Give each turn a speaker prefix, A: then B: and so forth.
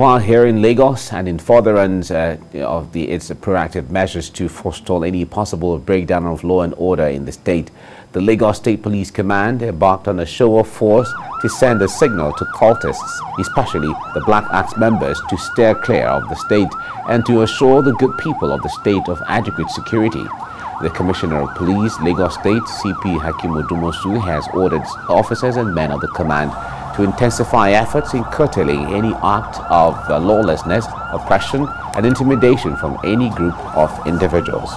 A: While here in Lagos and in furtherance uh, of the, its proactive measures to forestall any possible breakdown of law and order in the state, the Lagos State Police Command embarked on a show of force to send a signal to cultists, especially the Black Axe members, to steer clear of the state and to assure the good people of the state of adequate security. The Commissioner of Police, Lagos State, CP Hakeem Odumosu, has ordered officers and men of the command to intensify efforts in curtailing any act of lawlessness, oppression, and intimidation from any group of individuals.